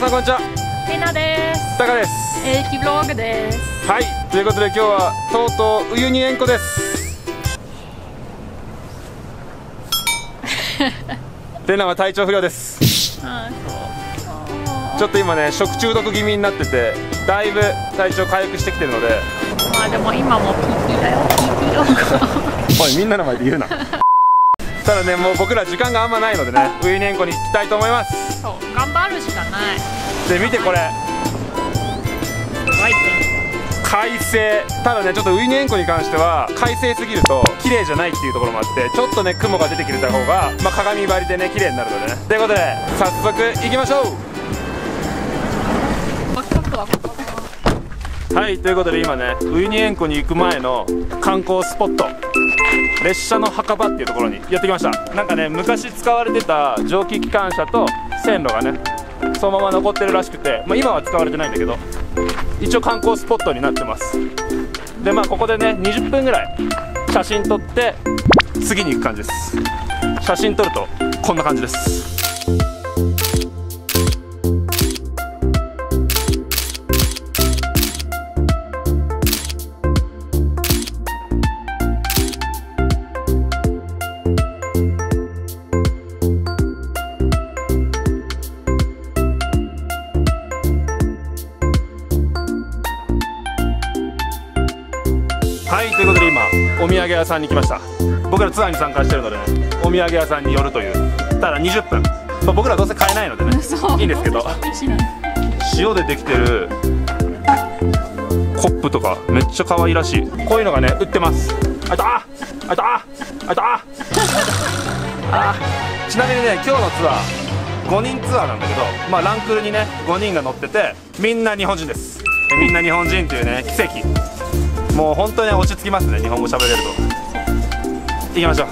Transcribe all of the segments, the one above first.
さんこんにちは。みなです。タカです。えー、キブログです。はい。ということで今日はとうとうウユニ塩湖です。レナは体調不良です。あそう。ちょっと今ね食中毒気味になっててだいぶ体調回復してきてるので。まあでも今も PT だよ。PT ログおいみんなの前で言うなただねもう僕ら時間があんまないのでねウユニ塩湖に行きたいと思います。そう頑張るしかない。で見てこれ。快晴。ただねちょっとウユニ塩湖に関しては快晴すぎると綺麗じゃないっていうところもあってちょっとね雲が出てくれた方が、まあ、鏡張りでね綺麗になるのでね。ということで早速行きましょう。はいということで今ねウユニ塩湖に行く前の観光スポット列車の墓場っていうところにやってきました。なんかね昔使われてた蒸気機関車と線路がねそのまま残ってるらしくて、まあ、今は使われてないんだけど一応観光スポットになってます。でまあここでね20分ぐらい写真撮って次に行く感じです。写真撮るとこんな感じです。屋さんに来ました。僕らツアーに参加してるので、ね、お土産屋さんに寄るという。ただ20分、まあ、僕らどうせ買えないのでね。いいんですけど。塩でできてるコップとかめっちゃ可愛らしい。こういうのがね売ってます。あいた。ああいた。あいた。あ。あちなみにね今日のツアー5人ツアーなんだけどまあランクルにね5人が乗っててみんな日本人です。みんな日本人っていうね奇跡。もう本当に落ち着きますね日本語喋れると行きましょう。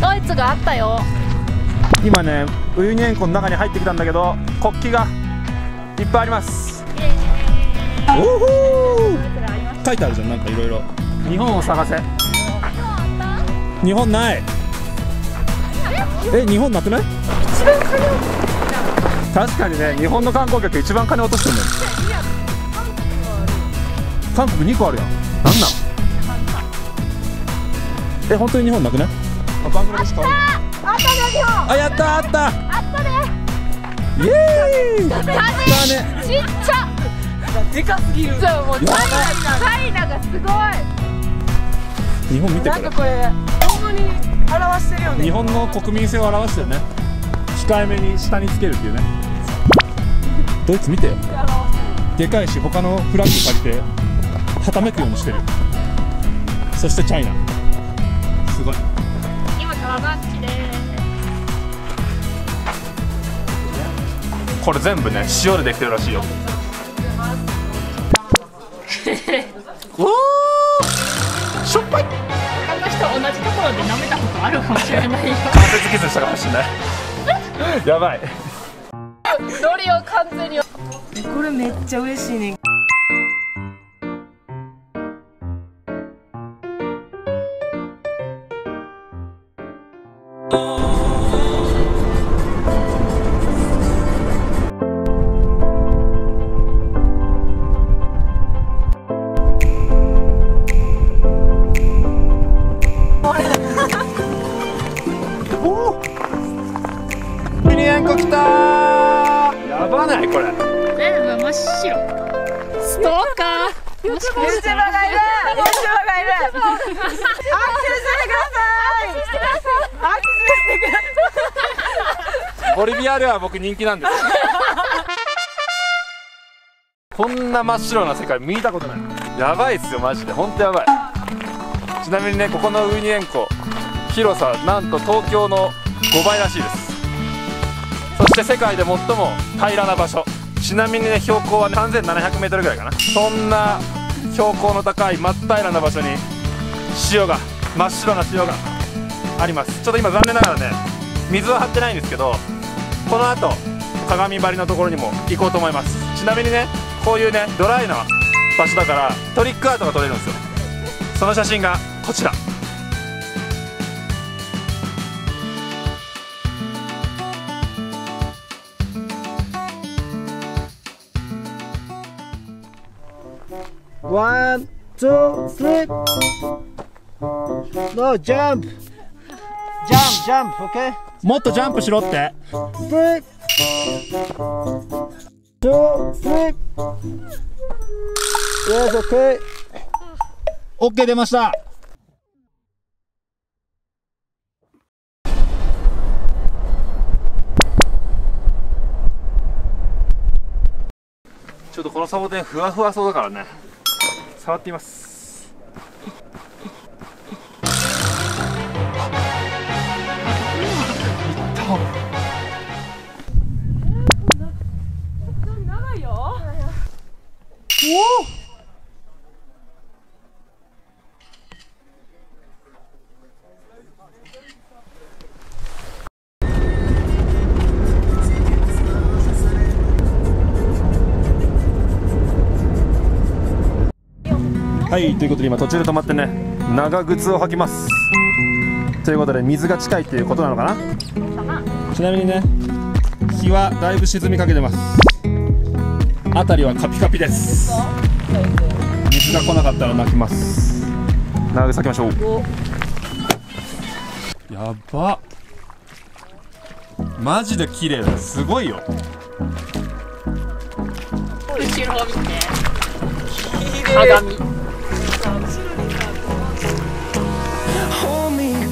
ドイツがあったよ。今ねウユニ塩湖の中に入ってきたんだけど国旗がいっぱいあります。おお書いてあるじゃんなんかいろいろ日本を探せ。日本ない。え？日本なくない？確かにね日本の観光客一番金落としてんだよ。韓国2個あるやん。なんなん？え本当に日本なくない？あバングラデシュか？わいいあやったあった。あったね。イエーイ。だねちっちゃ。でかすぎる。そうもうチャイナがすごい日本見てなんかこれほんまに表してるよね。日本の国民性を表してるね。控えめに下につけるっていうね。ドイツ見て。でかいし他のフラッグ借りてはためくようにしてる。そしてチャイナ。すごい。今からランチで。これ全部ね塩でできてるらしいよ。おおしょっぱい。他の人同じところで舐めたことあるかもしれないよ。関節キスしたかもしれない。やばい。ノリを完全に。これめっちゃ嬉しいねユニ塩湖来たーやばないこれ全部真っ白。ストーカー。YouTuber がいる。YouTuber がいる。握手してください。握手してください。ボリビアでは僕人気なんですこんな真っ白な世界見たことない。やばいっすよマジで。ほんとやばい。ちなみにねここのウユニ塩湖広さなんと東京の5倍らしいです。そして世界で最も平らな場所。ちなみにね標高は、3700メートルぐらいかな。そんな標高の高い真っ平らな場所に塩が真っ白な塩があります。ちょっと今残念ながらね水は張ってないんですけどこの後鏡張りのところにも行こうと思います。ちなみにねこういうねドライな場所だからトリックアートが撮れるんですよ。その写真がこちら。ワン、ツー、スリー。No, jump. Jump, jump, okay? もっとジャンプしろって Three. Two, three. Yes, okay. OK 出ましたちょっとこのサボテンふわふわそうだからね触っています。はいということで今途中で止まってね長靴を履きます。ということで水が近いっていうことなのかな？ちなみにね日はだいぶ沈みかけてます。辺りはカピカピです。水が来なかったら泣きます。長靴履きましょう。やば。マジで綺麗だ。すごいよ。後ろを見て。鏡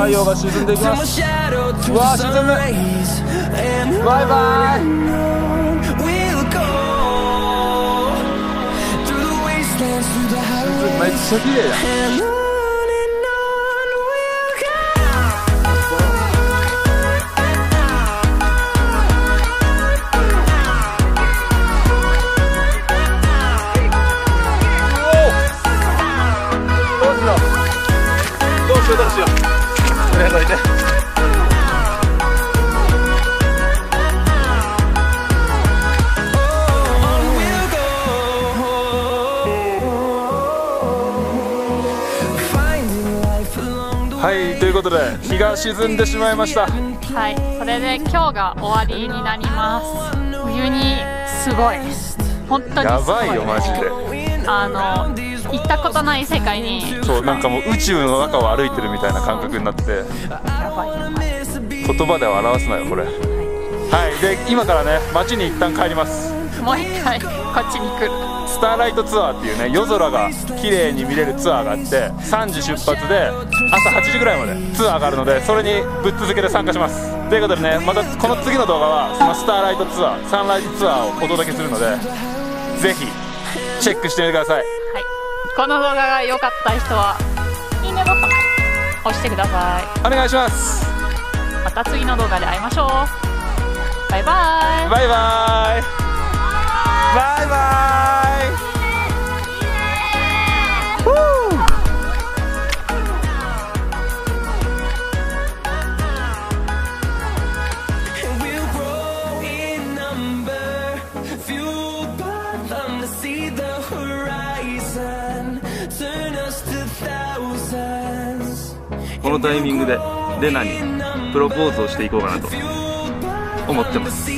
太陽が沈んでいきま From a す shadow to Wow, a she's sun in the- rays. And Bye bye. on we'll go through the wastelands, through the めっ highways. ちゃ綺麗だ はいということで日が沈んでしまいました。はいこれで今日が終わりになります。冬にすごい。本当にやばいよマジで。あの行ったことない世界に。そうなんかもう宇宙の中を歩いてるみたいな感覚になって。やばい言葉では表すなよこれ。はいで今からね街に一旦帰ります。もう一回こっちに来るスターライトツアーっていうね夜空が綺麗に見れるツアーがあって3時出発で朝8時ぐらいまでツアーがあるのでそれにぶっ続けて参加します。ということでねまたこの次の動画はそのスターライトツアーサンライトツアーをお届けするのでぜひチェックしてみてください。はい。この動画が良かった人はいいねボタン押してください。お願いします。また次の動画で会いましょう。バイバイバイ。バイバイこのタイミングでレナにプロポーズをしていこうかなと思ってます。